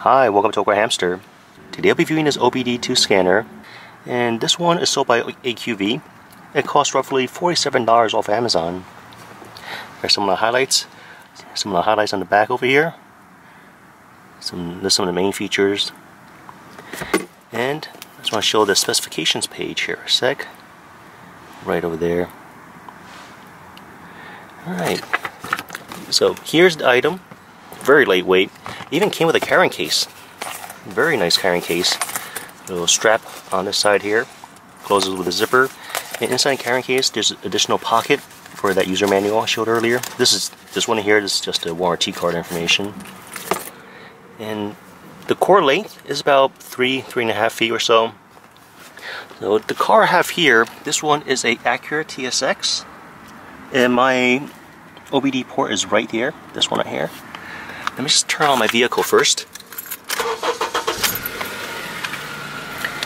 Hi, welcome to Awkward Hamster. Today I'll be viewing this OBD2 scanner, and this one is sold by AQV. It costs roughly $47 off Amazon. There's some of the highlights, some of the highlights on the back over here. Some, this some of the main features. And I just want to show the specifications page here a sec. Right over there. Alright, so here's the item. Very lightweight. Even came with a carrying case. Very nice carrying case. Little strap on this side here. Closes with a zipper. And inside the carrying case, there's additional pocket for that user manual I showed earlier. This is this one here. This is just a warranty card information. And the core length is about three, three and a half feet or so. So the car I have here, this one is a Acura TSX. And my OBD port is right here, this one right here. Let me just turn on my vehicle first.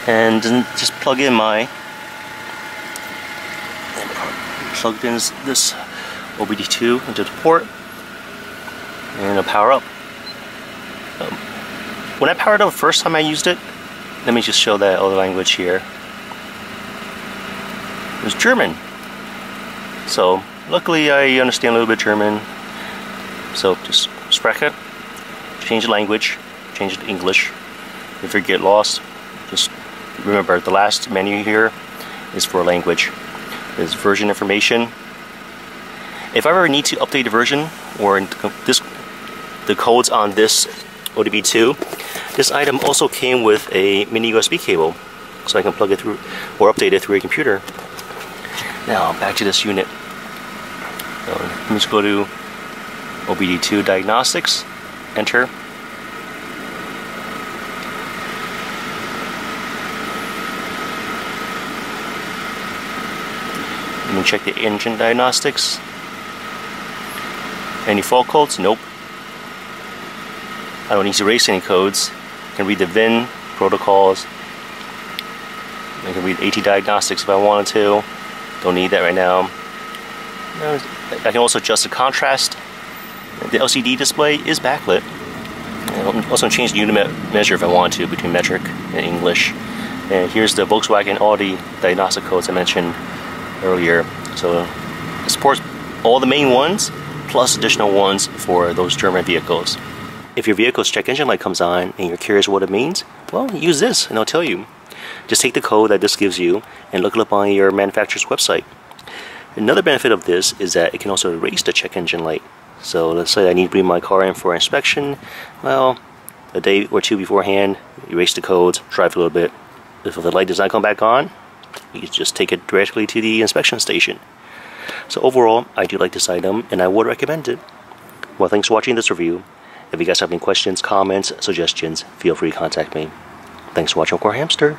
And just plug in my plugged in this OBD2 into the port and it'll power up. Um, when I powered up the first time I used it, let me just show that other language here. It was German. So luckily I understand a little bit German. So just Sprecher, change the language, change it to English. If you get lost, just remember the last menu here is for language. There's version information. If I ever need to update the version or this the codes on this OBD2, this item also came with a mini USB cable so I can plug it through or update it through a computer. Now back to this unit. So let me just go to OBD2 diagnostics, enter. Let me check the engine diagnostics. Any fault codes? Nope. I don't need to erase any codes. I can read the VIN protocols. I can read AT diagnostics if I wanted to. Don't need that right now. I can also adjust the contrast. The LCD display is backlit. I also change the unit measure if I want to between metric and English. And here's the Volkswagen Audi diagnostic codes I mentioned earlier. So it supports all the main ones plus additional ones for those German vehicles. If your vehicle's check engine light comes on and you're curious what it means, well, use this and I'll tell you. Just take the code that this gives you and look it up on your manufacturer's website. Another benefit of this is that it can also erase the check engine light. So let's say I need to bring my car in for inspection. Well, a day or two beforehand, erase the codes, drive a little bit. If the light does not come back on, you just take it directly to the inspection station. So overall, I do like this item and I would recommend it. Well, thanks for watching this review. If you guys have any questions, comments, suggestions, feel free to contact me. Thanks for watching Awkward Hamster.